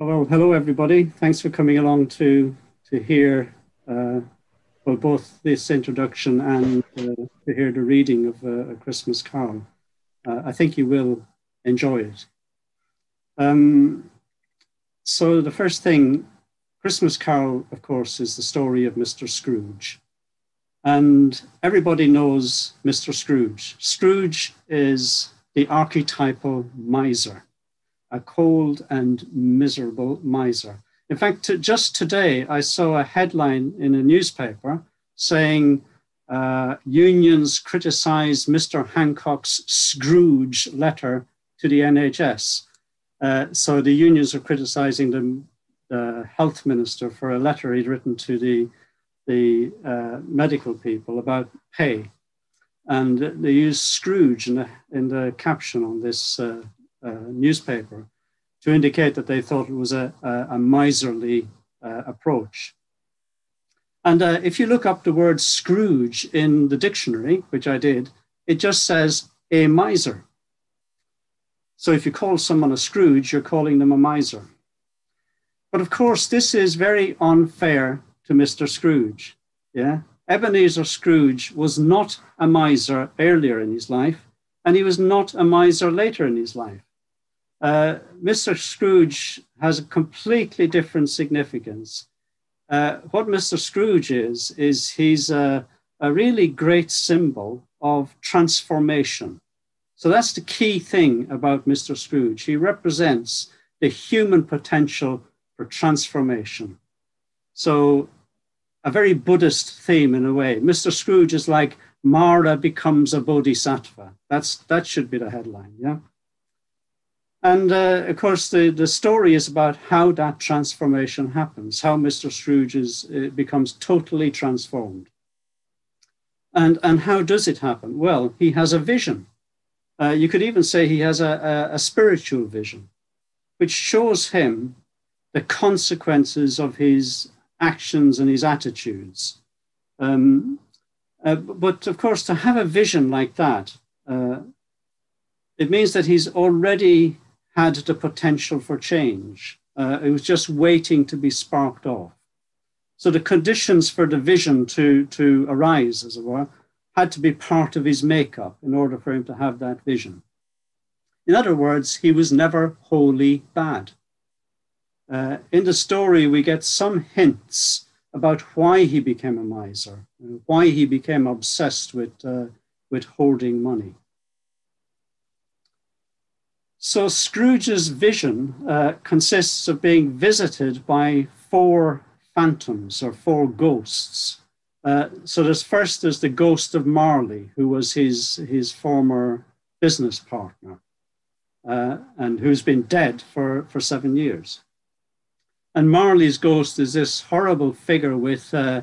Well, hello everybody. Thanks for coming along to to hear uh, well both this introduction and uh, to hear the reading of uh, a Christmas Carol. Uh, I think you will enjoy it. Um, so the first thing, Christmas Carol, of course, is the story of Mr. Scrooge, and everybody knows Mr. Scrooge. Scrooge is the archetypal miser a cold and miserable miser. In fact, just today, I saw a headline in a newspaper saying uh, unions criticize Mr. Hancock's Scrooge letter to the NHS. Uh, so the unions are criticizing the, the, health minister for a letter he'd written to the, the uh, medical people about pay. And they use Scrooge in the, in the caption on this uh, newspaper to indicate that they thought it was a, a, a miserly uh, approach. And uh, if you look up the word Scrooge in the dictionary, which I did, it just says a miser. So if you call someone a Scrooge, you're calling them a miser. But of course, this is very unfair to Mr. Scrooge. Yeah. Ebenezer Scrooge was not a miser earlier in his life, and he was not a miser later in his life. Uh, Mr. Scrooge has a completely different significance. Uh, what Mr. Scrooge is, is he's a, a really great symbol of transformation. So that's the key thing about Mr. Scrooge. He represents the human potential for transformation. So, a very Buddhist theme in a way. Mr. Scrooge is like Mara becomes a bodhisattva. That's, that should be the headline, yeah? And uh, of course, the, the story is about how that transformation happens, how Mr. Scrooge is, uh, becomes totally transformed. And, and how does it happen? Well, he has a vision. Uh, you could even say he has a, a, a spiritual vision, which shows him the consequences of his actions and his attitudes. Um, uh, but of course, to have a vision like that, uh, it means that he's already had the potential for change. Uh, it was just waiting to be sparked off. So the conditions for the vision to, to arise, as it were, had to be part of his makeup in order for him to have that vision. In other words, he was never wholly bad. Uh, in the story, we get some hints about why he became a miser, why he became obsessed with, uh, with hoarding money. So Scrooge's vision uh, consists of being visited by four phantoms or four ghosts. Uh, so there's first there's the ghost of Marley, who was his his former business partner, uh, and who's been dead for, for seven years. And Marley's ghost is this horrible figure with uh,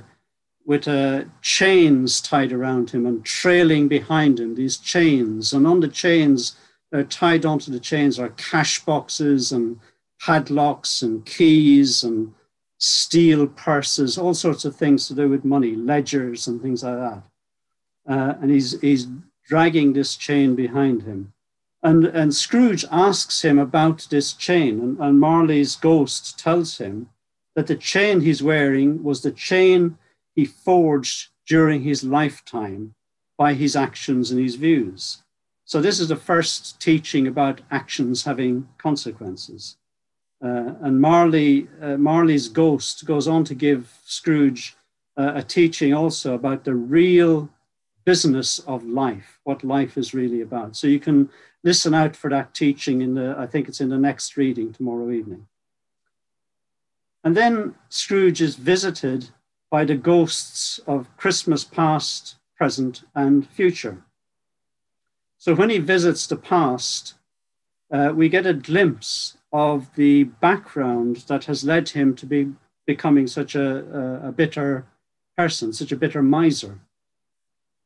with uh, chains tied around him and trailing behind him. These chains, and on the chains uh, tied onto the chains are cash boxes and padlocks and keys and steel purses, all sorts of things to do with money, ledgers and things like that. Uh, and he's, he's dragging this chain behind him. And, and Scrooge asks him about this chain, and, and Marley's ghost tells him that the chain he's wearing was the chain he forged during his lifetime by his actions and his views. So this is the first teaching about actions having consequences. Uh, and Marley, uh, Marley's ghost goes on to give Scrooge uh, a teaching also about the real business of life, what life is really about. So you can listen out for that teaching in the, I think it's in the next reading tomorrow evening. And then Scrooge is visited by the ghosts of Christmas past, present, and future. So when he visits the past, uh, we get a glimpse of the background that has led him to be becoming such a, a, a bitter person, such a bitter miser.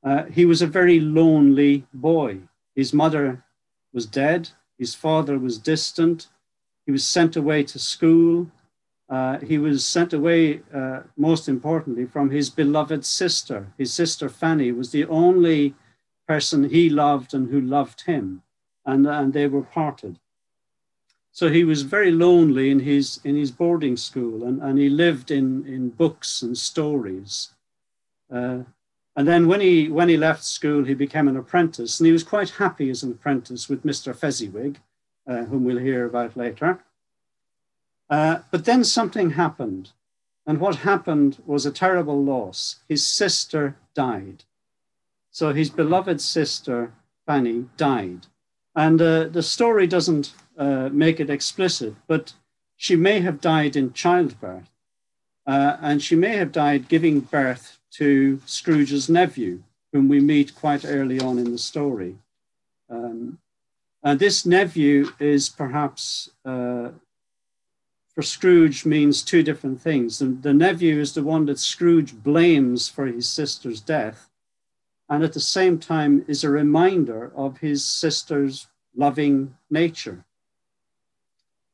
Uh, he was a very lonely boy. His mother was dead, his father was distant, he was sent away to school. Uh, he was sent away, uh, most importantly, from his beloved sister. His sister Fanny was the only person he loved and who loved him, and, and they were parted. So he was very lonely in his, in his boarding school and, and he lived in, in books and stories. Uh, and then when he, when he left school, he became an apprentice and he was quite happy as an apprentice with Mr. Fezziwig, uh, whom we'll hear about later. Uh, but then something happened. And what happened was a terrible loss. His sister died. So his beloved sister, Fanny, died. And uh, the story doesn't uh, make it explicit, but she may have died in childbirth. Uh, and she may have died giving birth to Scrooge's nephew, whom we meet quite early on in the story. Um, and this nephew is perhaps, uh, for Scrooge, means two different things. The, the nephew is the one that Scrooge blames for his sister's death, and at the same time is a reminder of his sister's loving nature.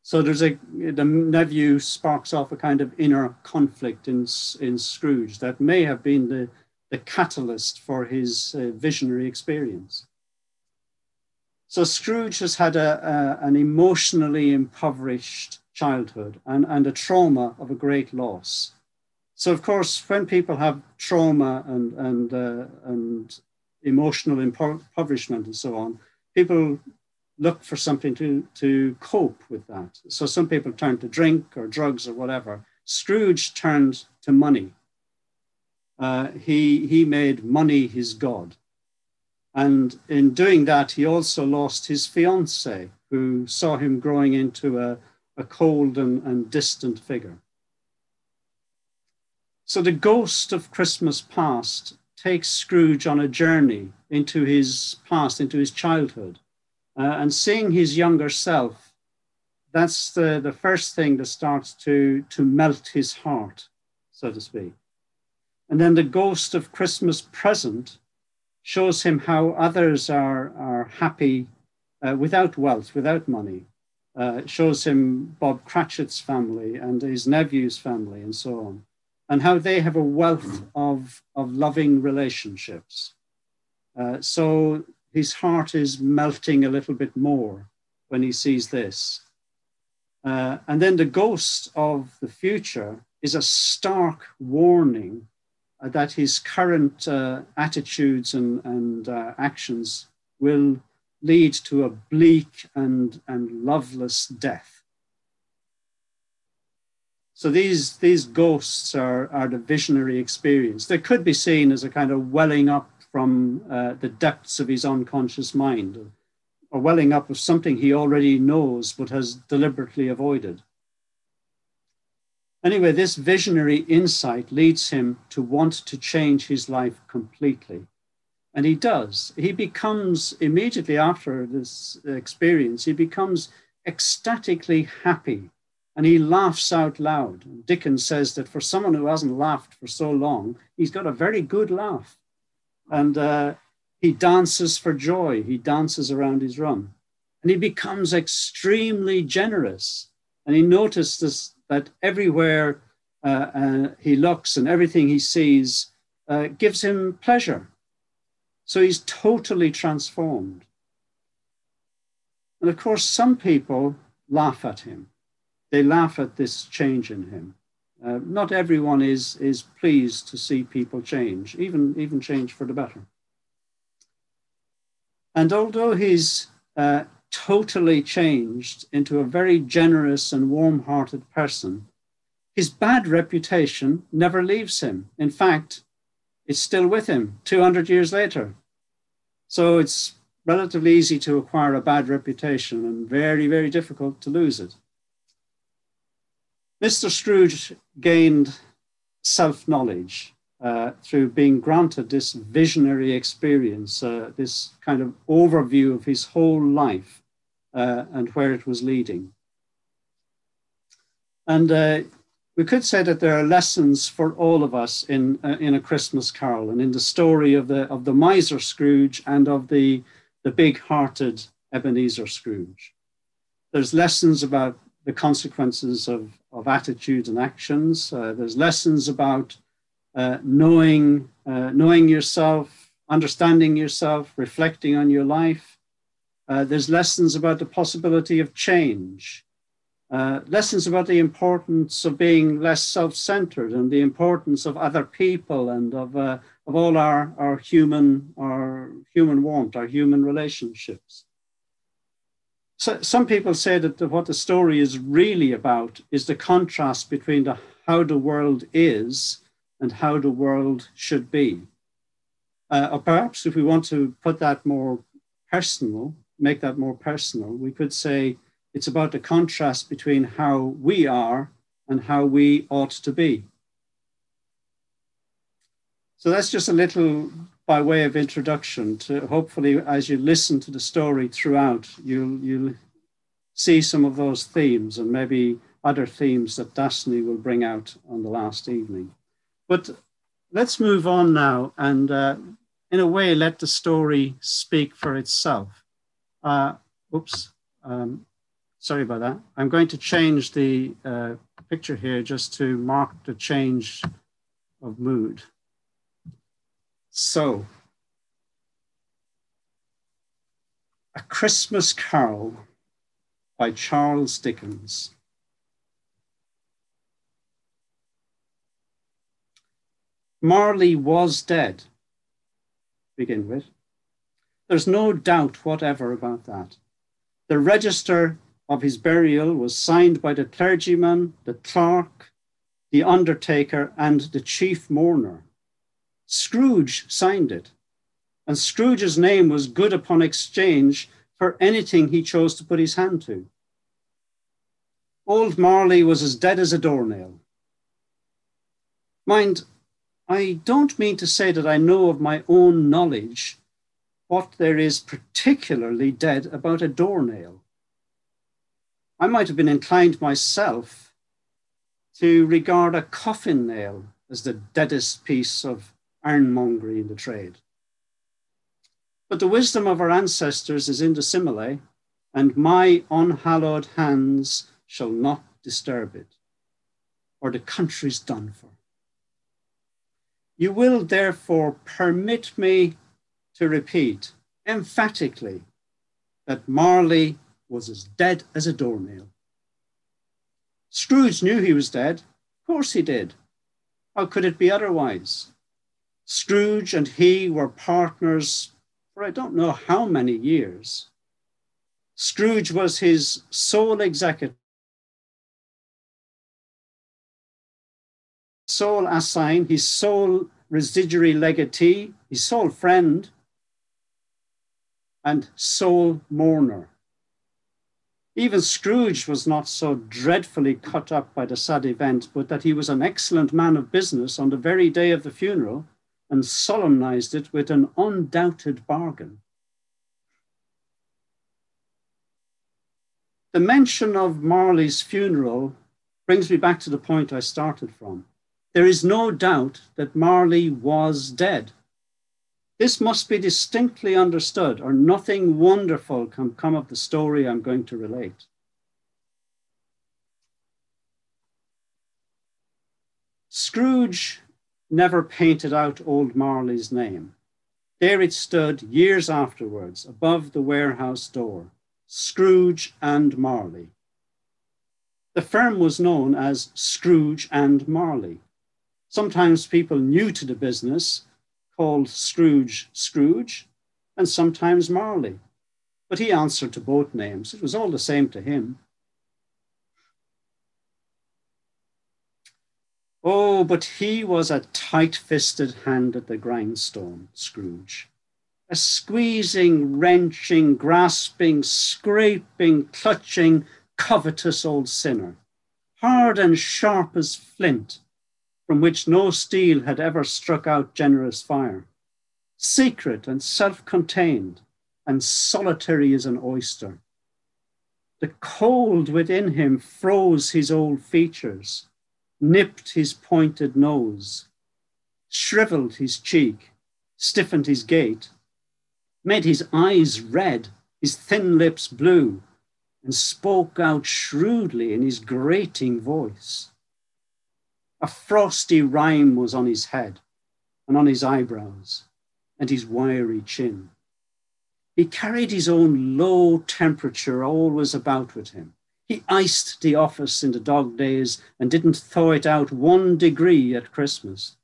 So there's a the nephew sparks off a kind of inner conflict in in Scrooge that may have been the the catalyst for his uh, visionary experience. So Scrooge has had a, a, an emotionally impoverished childhood and, and a trauma of a great loss. So of course, when people have trauma and and uh, and emotional impoverishment and so on, people look for something to, to cope with that. So some people turn to drink or drugs or whatever. Scrooge turned to money. Uh, he, he made money his God. And in doing that, he also lost his fiancée, who saw him growing into a, a cold and, and distant figure. So the ghost of Christmas past takes Scrooge on a journey into his past, into his childhood uh, and seeing his younger self, that's the, the first thing that starts to, to melt his heart, so to speak. And then the ghost of Christmas present shows him how others are, are happy uh, without wealth, without money. Uh, shows him Bob Cratchit's family and his nephew's family and so on, and how they have a wealth of, of loving relationships. Uh, so his heart is melting a little bit more when he sees this. Uh, and then the ghost of the future is a stark warning uh, that his current uh, attitudes and, and uh, actions will lead to a bleak and, and loveless death. So these, these ghosts are, are the visionary experience. They could be seen as a kind of welling up from uh, the depths of his unconscious mind, a welling up of something he already knows but has deliberately avoided. Anyway, this visionary insight leads him to want to change his life completely. And he does. He becomes, immediately after this experience, he becomes ecstatically happy and he laughs out loud. Dickens says that for someone who hasn't laughed for so long, he's got a very good laugh and uh, he dances for joy. He dances around his room, and he becomes extremely generous. And he notices that everywhere uh, uh, he looks and everything he sees uh, gives him pleasure. So he's totally transformed. And of course, some people laugh at him. They laugh at this change in him. Uh, not everyone is, is pleased to see people change, even, even change for the better. And although he's uh, totally changed into a very generous and warm hearted person, his bad reputation never leaves him. In fact, it's still with him 200 years later. So it's relatively easy to acquire a bad reputation and very, very difficult to lose it. Mr. Scrooge gained self knowledge uh, through being granted this visionary experience, uh, this kind of overview of his whole life uh, and where it was leading. And uh, we could say that there are lessons for all of us in, uh, in A Christmas Carol and in the story of the, of the miser Scrooge and of the, the big hearted Ebenezer Scrooge. There's lessons about the consequences of, of attitudes and actions. Uh, there's lessons about uh, knowing, uh, knowing yourself, understanding yourself, reflecting on your life. Uh, there's lessons about the possibility of change Uh, lessons about the importance of being less self-centered and the importance of other people and of, of all our, our human our human warmth, our human relationships. So some people say that the, what the story is really about is the contrast between the, how the world is and how the world should be. Uh, or perhaps if we want to put that more personal, make that more personal, we could say it's about the contrast between how we are and how we ought to be. So that's just a little by way of introduction to hopefully as you listen to the story throughout, you'll, you'll see some of those themes and maybe other themes that Destiny will bring out on the last evening. But let's move on now and uh, in a way let the story speak for itself. Uh, oops, um, sorry about that. I'm going to change the uh, picture here just to mark the change of mood. So, A Christmas Carol by Charles Dickens. Marley was dead, begin with. There's no doubt whatever about that. The register of his burial was signed by the clergyman, the clerk, the undertaker, and the chief mourner. Scrooge signed it, and Scrooge's name was good upon exchange for anything he chose to put his hand to. Old Marley was as dead as a doornail. Mind, I don't mean to say that I know of my own knowledge what there is particularly dead about a doornail. I might have been inclined myself to regard a coffin nail as the deadest piece of ironmongery in the trade. But the wisdom of our ancestors is in the simile, and my unhallowed hands shall not disturb it, or the country's done for. You will therefore permit me to repeat emphatically that Marley was as dead as a doornail. Scrooge knew he was dead. Of course he did. How could it be otherwise? Scrooge and he were partners for I don't know how many years. Scrooge was his sole executor, sole assign, his sole residuary legatee, his sole friend, and sole mourner. Even Scrooge was not so dreadfully cut up by the sad event, but that he was an excellent man of business on the very day of the funeral and solemnized it with an undoubted bargain. The mention of Marley's funeral brings me back to the point I started from. There is no doubt that Marley was dead. This must be distinctly understood, or nothing wonderful can come of the story I'm going to relate. Scrooge never painted out old Marley's name. There it stood years afterwards above the warehouse door, Scrooge and Marley. The firm was known as Scrooge and Marley. Sometimes people new to the business called Scrooge Scrooge and sometimes Marley. But he answered to both names. It was all the same to him. Oh, but he was a tight fisted hand at the grindstone, Scrooge. A squeezing, wrenching, grasping, scraping, clutching, covetous old sinner, hard and sharp as flint, from which no steel had ever struck out generous fire, secret and self contained, and solitary as an oyster. The cold within him froze his old features nipped his pointed nose, shriveled his cheek, stiffened his gait, made his eyes red, his thin lips blue, and spoke out shrewdly in his grating voice. A frosty rime was on his head and on his eyebrows and his wiry chin. He carried his own low temperature always about with him. He iced the office in the dog days and didn't thaw it out one degree at Christmas.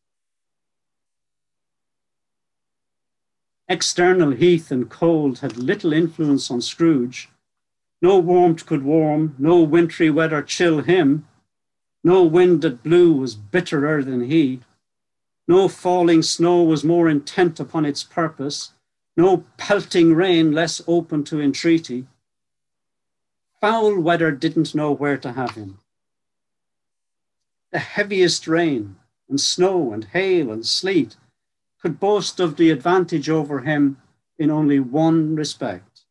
External heat and cold had little influence on Scrooge. No warmth could warm, no wintry weather chill him. No wind that blew was bitterer than he. No falling snow was more intent upon its purpose, no pelting rain less open to entreaty. Foul weather didn't know where to have him. The heaviest rain and snow and hail and sleet could boast of the advantage over him in only one respect.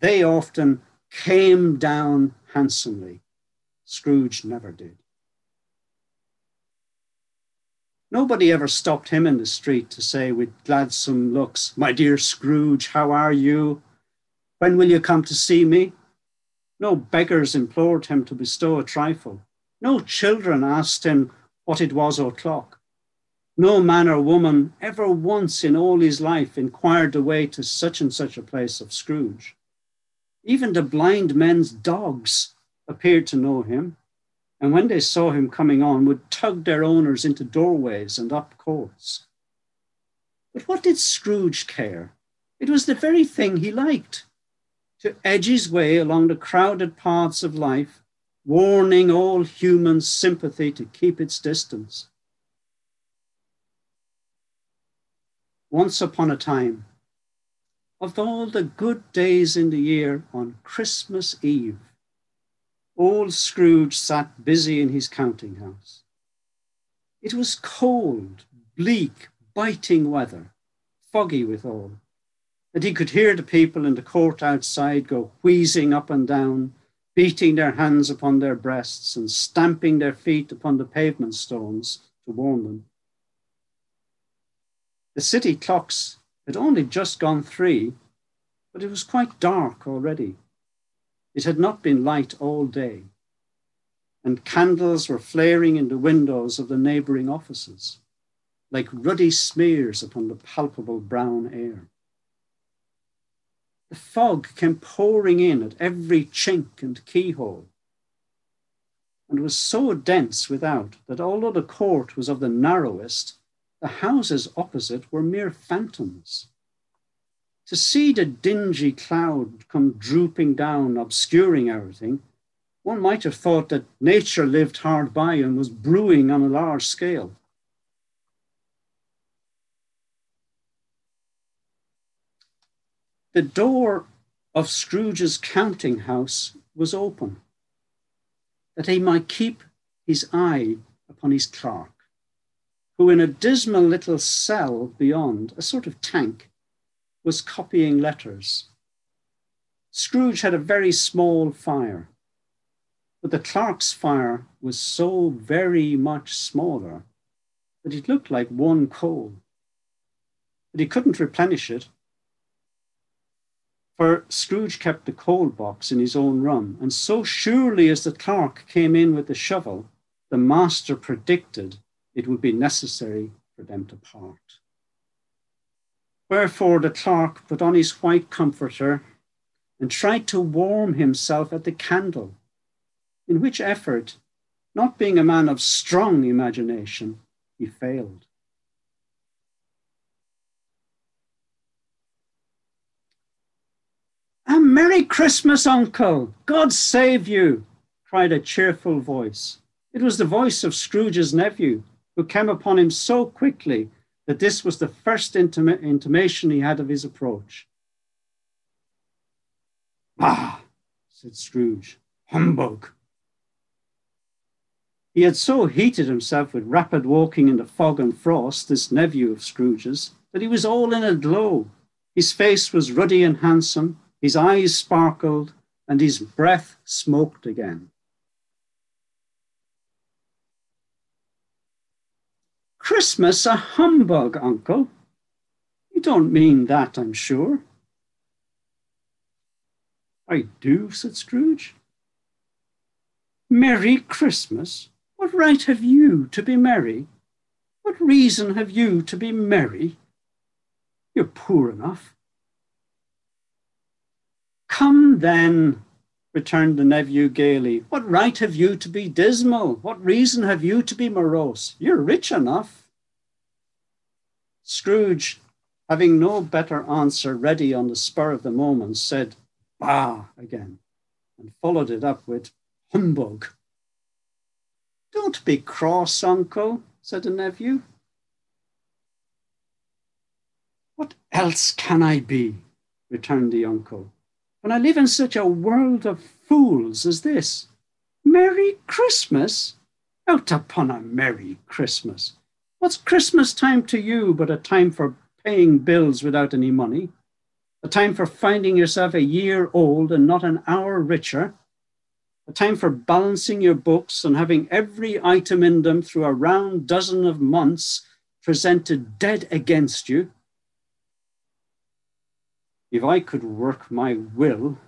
They often came down handsomely. Scrooge never did. Nobody ever stopped him in the street to say with gladsome looks, My dear Scrooge, how are you? When will you come to see me? No beggars implored him to bestow a trifle. No children asked him what it was o'clock. No man or woman ever once in all his life inquired the way to such and such a place of Scrooge. Even the blind men's dogs appeared to know him, and when they saw him coming on, would tug their owners into doorways and up courts. But what did Scrooge care? It was the very thing he liked to edge his way along the crowded paths of life, warning all human sympathy to keep its distance once upon a time, of all the good days in the year on Christmas Eve, old Scrooge sat busy in his counting house. It was cold, bleak, biting weather, foggy withal, and he could hear the people in the court outside go wheezing up and down, beating their hands upon their breasts and stamping their feet upon the pavement stones to warn them. The city clocks had only just gone three, but it was quite dark already. It had not been light all day, and candles were flaring in the windows of the neighboring offices, like ruddy smears upon the palpable brown air. The fog came pouring in at every chink and keyhole, and was so dense without that although the court was of the narrowest, the houses opposite were mere phantoms. To see the dingy cloud come drooping down, obscuring everything, one might have thought that nature lived hard by and was brewing on a large scale. The door of Scrooge's counting house was open, that he might keep his eye upon his clerk who in a dismal little cell beyond, a sort of tank, was copying letters. Scrooge had a very small fire, but the clerk's fire was so very much smaller that it looked like one coal. But he couldn't replenish it, for Scrooge kept the coal box in his own room, and so surely as the clerk came in with the shovel, the master predicted it would be necessary for them to part. Wherefore the clerk put on his white comforter and tried to warm himself at the candle, in which effort, not being a man of strong imagination, he failed. A Merry Christmas, Uncle! God save you! cried a cheerful voice. It was the voice of Scrooge's nephew, who came upon him so quickly that this was the first intima- intimation he had of his approach. Ah, said Scrooge, humbug. He had so heated himself with rapid walking in the fog and frost, this nephew of Scrooge's, that he was all in a glow. His face was ruddy and handsome, his eyes sparkled, and his breath smoked again. Christmas a humbug, uncle. You don't mean that, I'm sure. I do, said Scrooge. Merry Christmas? What right have you to be merry? What reason have you to be merry? You're poor enough. Come then, returned the nephew gaily. What right have you to be dismal? What reason have you to be morose? You're rich enough. Scrooge, having no better answer ready on the spur of the moment, said, Bah, again, and followed it up with, Humbug. Don't be cross, uncle, said the nephew. What else can I be? returned the uncle, when I live in such a world of fools as this. Merry Christmas? Out upon a Merry Christmas. What's Christmas time to you but a time for paying bills without any money? A time for finding yourself a year old and not an hour richer? A time for balancing your books and having every item in them through a round dozen of months presented dead against you? If I could work my will,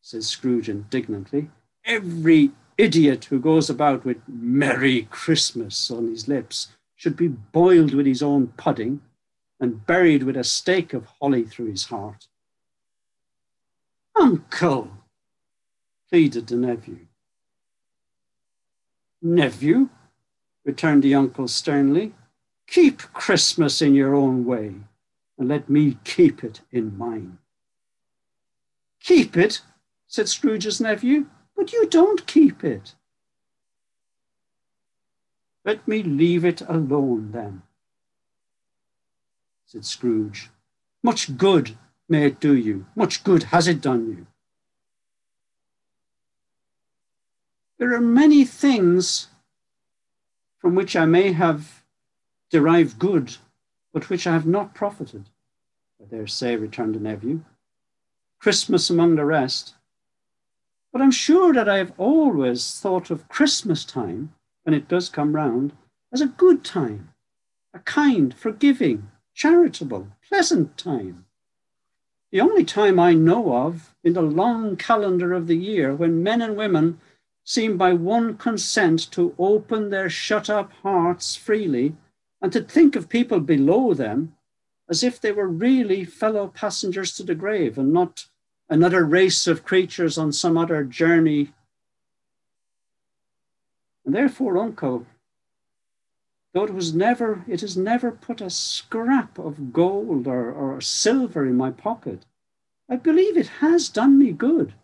says Scrooge indignantly, every idiot who goes about with Merry Christmas on his lips should be boiled with his own pudding and buried with a stake of holly through his heart. Uncle, pleaded the nephew. Nephew, returned the uncle sternly, keep Christmas in your own way and let me keep it in mine. Keep it, said Scrooge's nephew, but you don't keep it. Let me leave it alone then, said Scrooge. Much good may it do you. Much good has it done you. There are many things from which I may have derived good, but which I have not profited. I dare say, returned the nephew. Christmas among the rest. But I'm sure that I have always thought of Christmas time when it does come round, as a good time, a kind, forgiving, charitable, pleasant time. The only time I know of in the long calendar of the year when men and women seem by one consent to open their shut up hearts freely and to think of people below them as if they were really fellow passengers to the grave and not another race of creatures on some other journey and therefore, uncle, though it was never, it has never put a scrap of gold or, or silver in my pocket, I believe it has done me good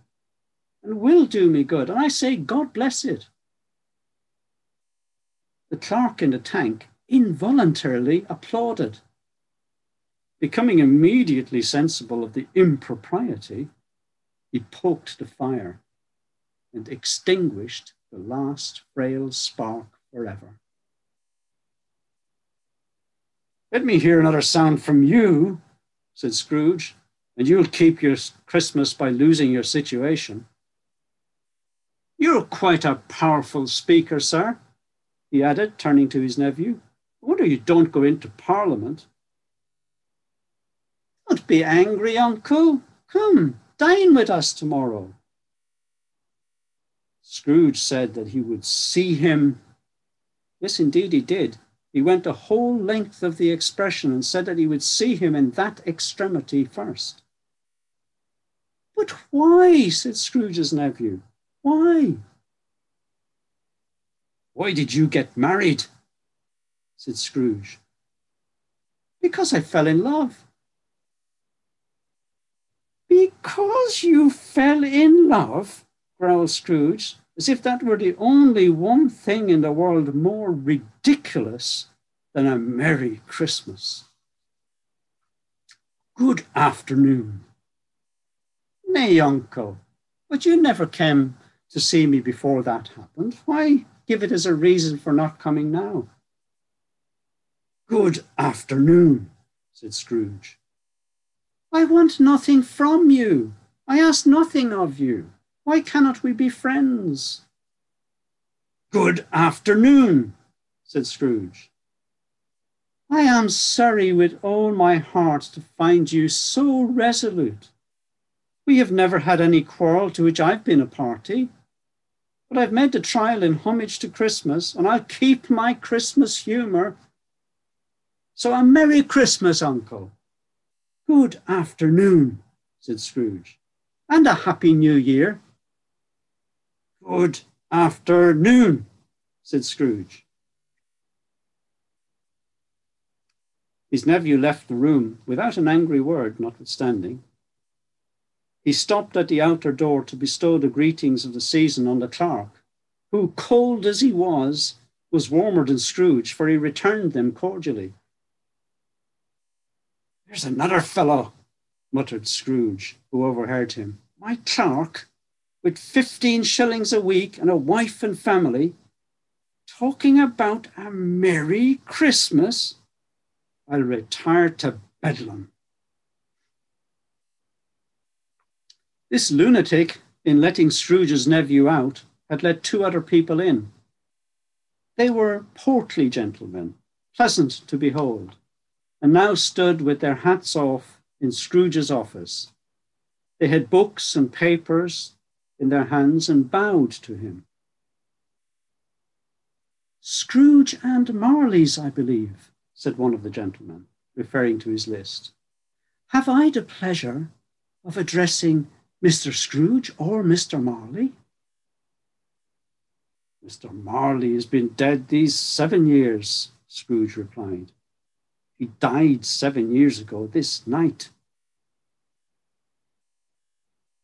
and will do me good. And I say, God bless it. The clerk in the tank involuntarily applauded. Becoming immediately sensible of the impropriety, he poked the fire and extinguished the last frail spark forever. Let me hear another sound from you, said Scrooge, and you'll keep your Christmas by losing your situation. You're quite a powerful speaker, sir, he added, turning to his nephew. I wonder you don't go into Parliament. Don't be angry, uncle. Come, dine with us tomorrow. Scrooge said that he would see him. Yes, indeed, he did. He went the whole length of the expression and said that he would see him in that extremity first. But why? said Scrooge's nephew. Why? Why did you get married? said Scrooge. Because I fell in love. Because you fell in love? growled Scrooge, as if that were the only one thing in the world more ridiculous than a Merry Christmas. Good afternoon. Nay, uncle, but you never came to see me before that happened. Why give it as a reason for not coming now? Good afternoon, said Scrooge. I want nothing from you. I ask nothing of you. Why cannot we be friends? Good afternoon, said Scrooge. I am sorry with all my heart to find you so resolute. We have never had any quarrel to which I've been a party, but I've made the trial in homage to Christmas, and I'll keep my Christmas humour. So a Merry Christmas, Uncle. Good afternoon, said Scrooge, and a Happy New Year. Good afternoon, said Scrooge. His nephew left the room without an angry word, notwithstanding. He stopped at the outer door to bestow the greetings of the season on the clerk, who, cold as he was, was warmer than Scrooge, for he returned them cordially. There's another fellow, muttered Scrooge, who overheard him. My clerk, with 15 shillings a week and a wife and family, talking about a Merry Christmas. I'll retire to Bedlam. This lunatic, in letting Scrooge's nephew out, had let two other people in. They were portly gentlemen, pleasant to behold, and now stood with their hats off in Scrooge's office. They had books and papers in their hands and bowed to him. Scrooge and Marley's, I believe, said one of the gentlemen, referring to his list. Have I the pleasure of addressing Mr. Scrooge or Mr. Marley? Mr. Marley has been dead these seven years, Scrooge replied. He died seven years ago this night.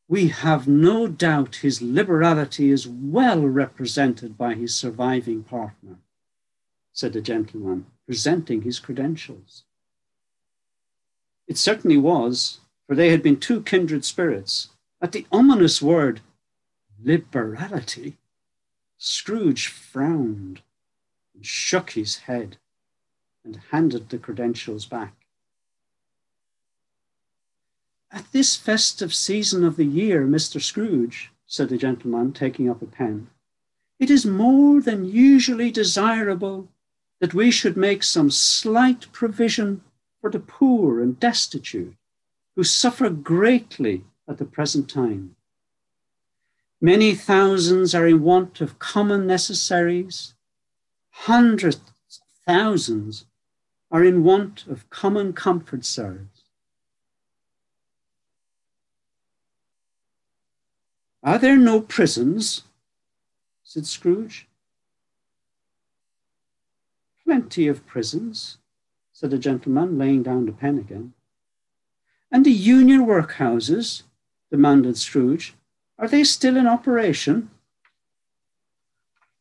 We have no doubt his liberality is well represented by his surviving partner, said a gentleman, presenting his credentials. It certainly was, for they had been two kindred spirits, at the ominous word liberality, Scrooge frowned and shook his head and handed the credentials back. At this festive season of the year, Mr. Scrooge, said the gentleman, taking up a pen, it is more than usually desirable that we should make some slight provision for the poor and destitute who suffer greatly at the present time. Many thousands are in want of common necessaries. Hundreds of thousands are in want of common comfort serves. Are there no prisons? said Scrooge. Plenty of prisons, said the gentleman, laying down the pen again. And the union workhouses? demanded Scrooge. Are they still in operation?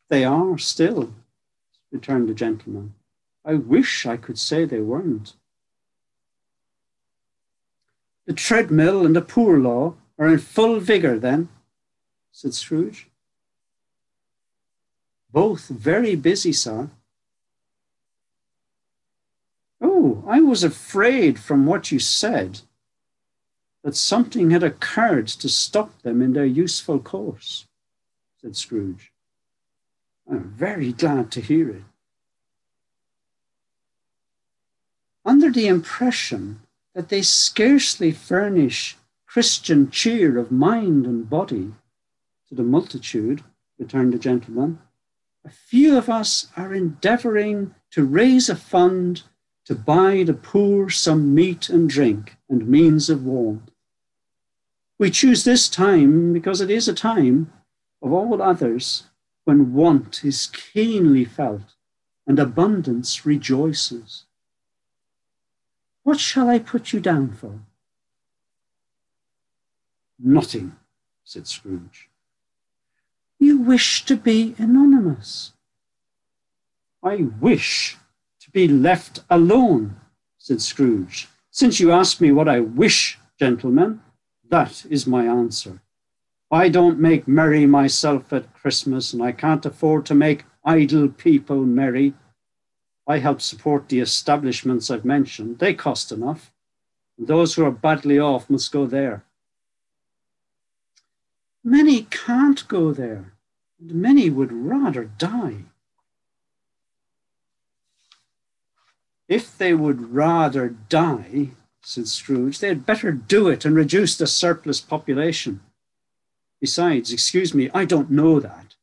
They are still, returned the gentleman. I wish I could say they weren't. The treadmill and the poor law are in full vigour then, said Scrooge. Both very busy, sir. Oh, I was afraid from what you said that something had occurred to stop them in their useful course, said Scrooge. I'm very glad to hear it. Under the impression that they scarcely furnish Christian cheer of mind and body to the multitude, returned the gentleman, a few of us are endeavoring to raise a fund to buy the poor some meat and drink and means of warmth. We choose this time because it is a time of all others when want is keenly felt and abundance rejoices. What shall I put you down for? Nothing, said Scrooge. You wish to be anonymous. I wish to be left alone, said Scrooge. Since you ask me what I wish, gentlemen, that is my answer. I don't make merry myself at Christmas, and I can't afford to make idle people merry. I help support the establishments I've mentioned. They cost enough. Those who are badly off must go there. Many can't go there, and many would rather die. If they would rather die, said Scrooge. They had better do it and reduce the surplus population. Besides, excuse me, I don't know that.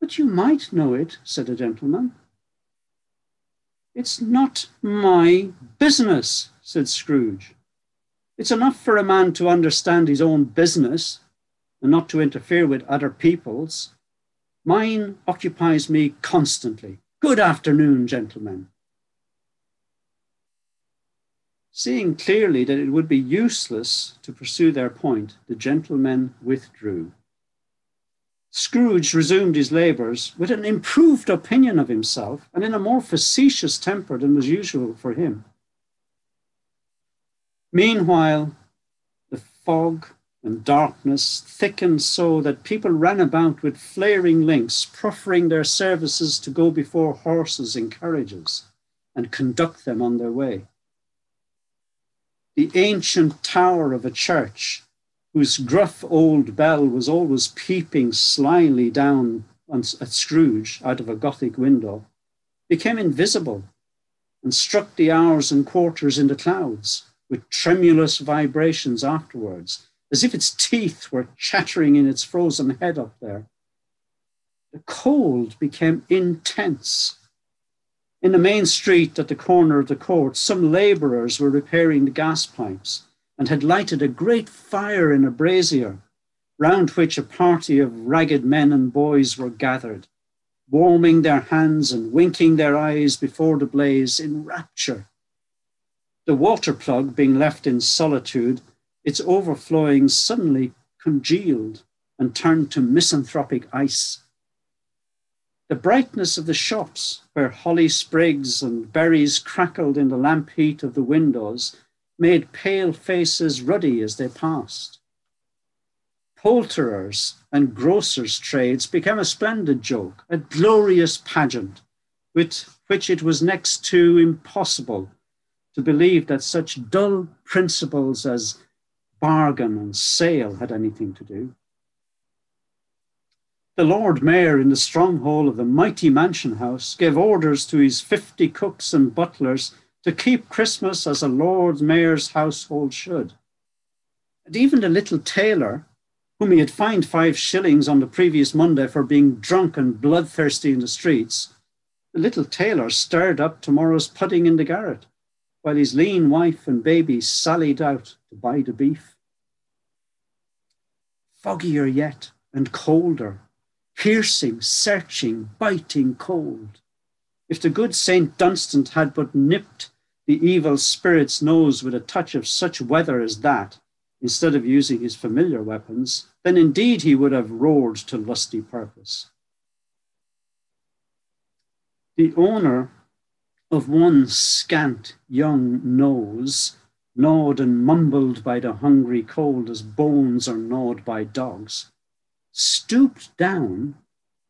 But you might know it, said a gentleman. It's not my business, said Scrooge. It's enough for a man to understand his own business, and not to interfere with other people's. Mine occupies me constantly. Good afternoon, gentlemen. Seeing clearly that it would be useless to pursue their point, the gentlemen withdrew. Scrooge resumed his labours with an improved opinion of himself and in a more facetious temper than was usual for him. Meanwhile, the fog and darkness thickened so that people ran about with flaring links, proffering their services to go before horses and carriages and conduct them on their way the ancient tower of a church, whose gruff old bell was always peeping slyly down at Scrooge out of a Gothic window, became invisible and struck the hours and quarters in the clouds with tremulous vibrations afterwards, as if its teeth were chattering in its frozen head up there. The cold became intense in the main street at the corner of the court, some labourers were repairing the gas pipes and had lighted a great fire in a brazier, round which a party of ragged men and boys were gathered, warming their hands and winking their eyes before the blaze in rapture. The water plug being left in solitude, its overflowing suddenly congealed and turned to misanthropic ice the brightness of the shops, where holly sprigs and berries crackled in the lamp heat of the windows, made pale faces ruddy as they passed. Poulterers and grocers' trades became a splendid joke, a glorious pageant, with which it was next to impossible to believe that such dull principles as bargain and sale had anything to do. The Lord Mayor in the stronghold of the mighty mansion house gave orders to his 50 cooks and butlers to keep Christmas as a Lord Mayor's household should. And even the little tailor, whom he had fined five shillings on the previous Monday for being drunk and bloodthirsty in the streets, the little tailor stirred up tomorrow's pudding in the garret, while his lean wife and baby sallied out to buy the beef. Foggier yet and colder piercing, searching, biting cold. If the good St. Dunstan had but nipped the evil spirit's nose with a touch of such weather as that, instead of using his familiar weapons, then indeed he would have roared to lusty purpose. The owner of one scant young nose, gnawed and mumbled by the hungry cold as bones are gnawed by dogs, stooped down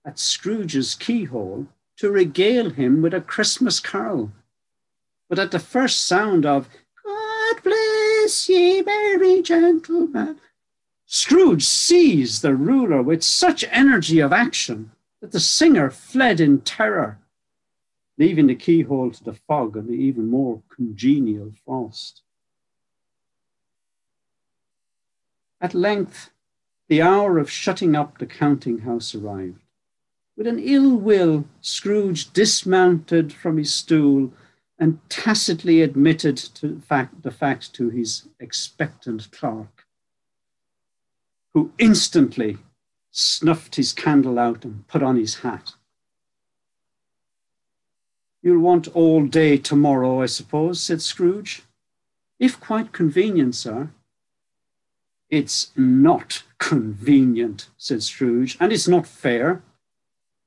at Scrooge's keyhole to regale him with a Christmas carol. But at the first sound of God bless ye, merry gentlemen, Scrooge seized the ruler with such energy of action that the singer fled in terror, leaving the keyhole to the fog and the even more congenial frost. At length, the hour of shutting up the counting house arrived. With an ill will, Scrooge dismounted from his stool and tacitly admitted to fact, the fact to his expectant clerk, who instantly snuffed his candle out and put on his hat. You'll want all day tomorrow, I suppose, said Scrooge. If quite convenient, sir. It's not convenient, said Scrooge, and it's not fair.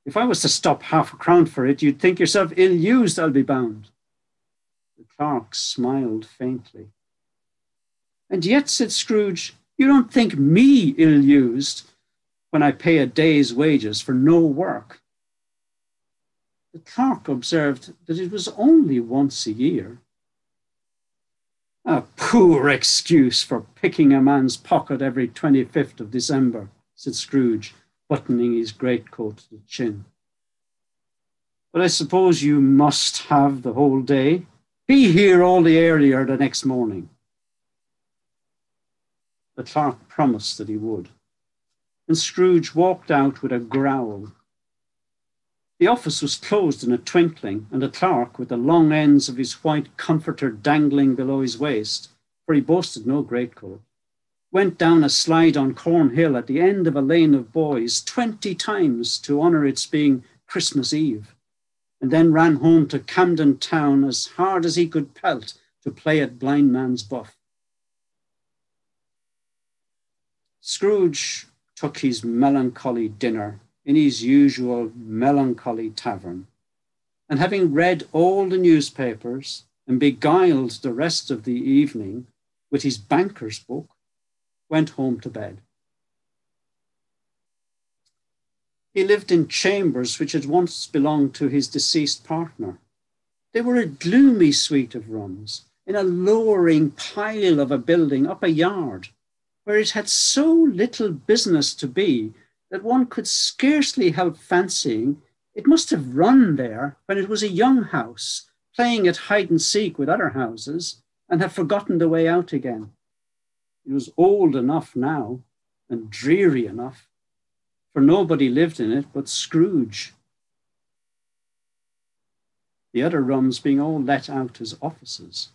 If I was to stop half a crown for it, you'd think yourself ill used, I'll be bound. The clerk smiled faintly. And yet, said Scrooge, you don't think me ill used when I pay a day's wages for no work. The clerk observed that it was only once a year. A poor excuse for picking a man's pocket every 25th of December, said Scrooge, buttoning his greatcoat to the chin. But I suppose you must have the whole day. Be here all the earlier the next morning. The clerk promised that he would, and Scrooge walked out with a growl the office was closed in a twinkling, and the clerk, with the long ends of his white comforter dangling below his waist, for he boasted no greatcoat, went down a slide on Cornhill at the end of a lane of boys 20 times to honour its being Christmas Eve, and then ran home to Camden Town as hard as he could pelt to play at blind man's buff. Scrooge took his melancholy dinner in his usual melancholy tavern, and having read all the newspapers and beguiled the rest of the evening with his banker's book, went home to bed. He lived in chambers which had once belonged to his deceased partner. They were a gloomy suite of rooms in a lowering pile of a building up a yard, where it had so little business to be that one could scarcely help fancying it must have run there when it was a young house, playing at hide and seek with other houses, and have forgotten the way out again. It was old enough now and dreary enough, for nobody lived in it but Scrooge. The other rooms being all let out as offices.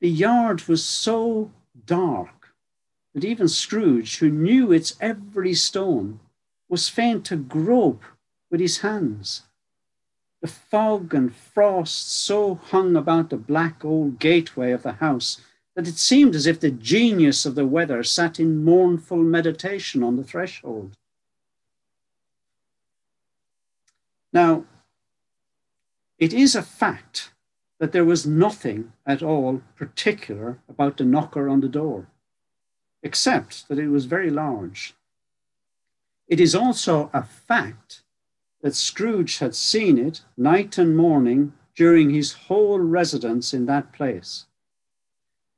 The yard was so dark that even Scrooge, who knew its every stone, was fain to grope with his hands. The fog and frost so hung about the black old gateway of the house that it seemed as if the genius of the weather sat in mournful meditation on the threshold. Now, it is a fact that there was nothing at all particular about the knocker on the door, except that it was very large. It is also a fact that Scrooge had seen it night and morning during his whole residence in that place.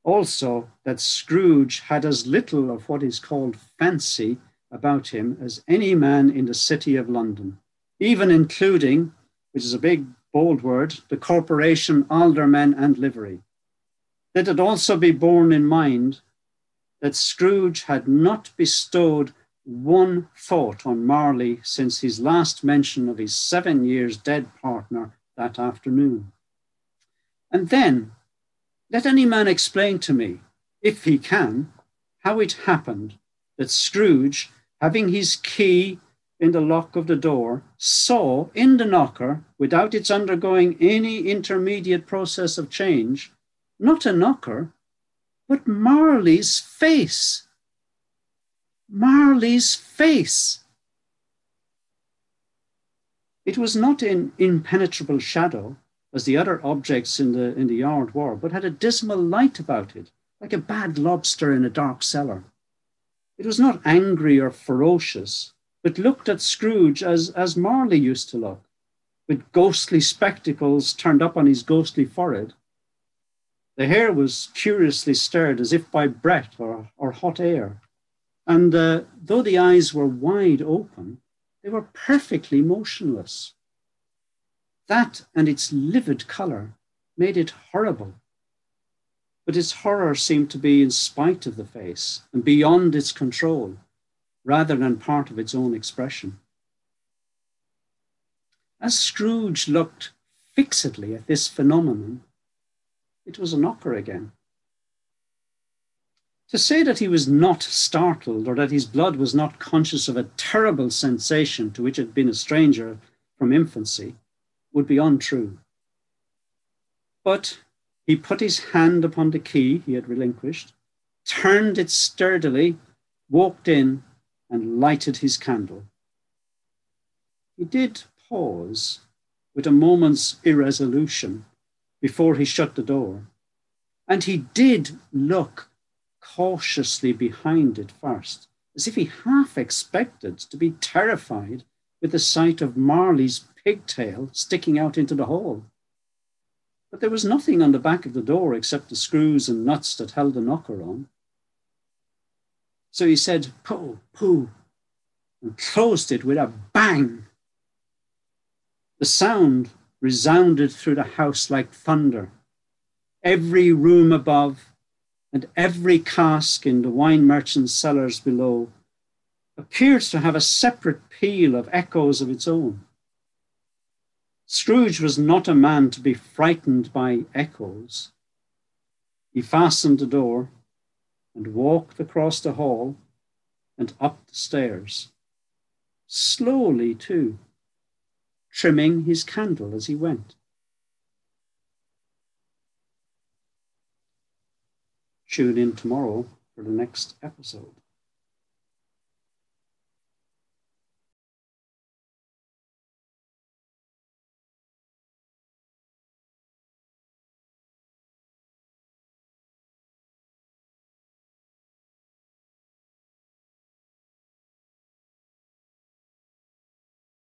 Also, that Scrooge had as little of what is called fancy about him as any man in the city of London, even including, which is a big bold word, the corporation, aldermen, and livery. Let it also be borne in mind that Scrooge had not bestowed one thought on Marley since his last mention of his seven years dead partner that afternoon. And then, let any man explain to me, if he can, how it happened that Scrooge, having his key in the lock of the door, saw in the knocker, without its undergoing any intermediate process of change, not a knocker, but Marley's face. Marley's face. It was not in impenetrable shadow, as the other objects in the, in the yard were, but had a dismal light about it, like a bad lobster in a dark cellar. It was not angry or ferocious, but looked at Scrooge as, as Marley used to look, with ghostly spectacles turned up on his ghostly forehead. The hair was curiously stirred as if by breath or, or hot air. And uh, though the eyes were wide open, they were perfectly motionless. That and its livid color made it horrible. But its horror seemed to be in spite of the face and beyond its control rather than part of its own expression. As Scrooge looked fixedly at this phenomenon, it was a knocker again. To say that he was not startled or that his blood was not conscious of a terrible sensation to which it had been a stranger from infancy would be untrue. But he put his hand upon the key he had relinquished, turned it sturdily, walked in, and lighted his candle. He did pause with a moment's irresolution before he shut the door, and he did look cautiously behind it first, as if he half expected to be terrified with the sight of Marley's pigtail sticking out into the hall. But there was nothing on the back of the door except the screws and nuts that held the knocker on. So he said, Pooh, pooh, and closed it with a bang. The sound resounded through the house like thunder. Every room above and every cask in the wine merchant's cellars below appears to have a separate peal of echoes of its own. Scrooge was not a man to be frightened by echoes. He fastened the door and walked across the hall and up the stairs, slowly too, trimming his candle as he went. Tune in tomorrow for the next episode.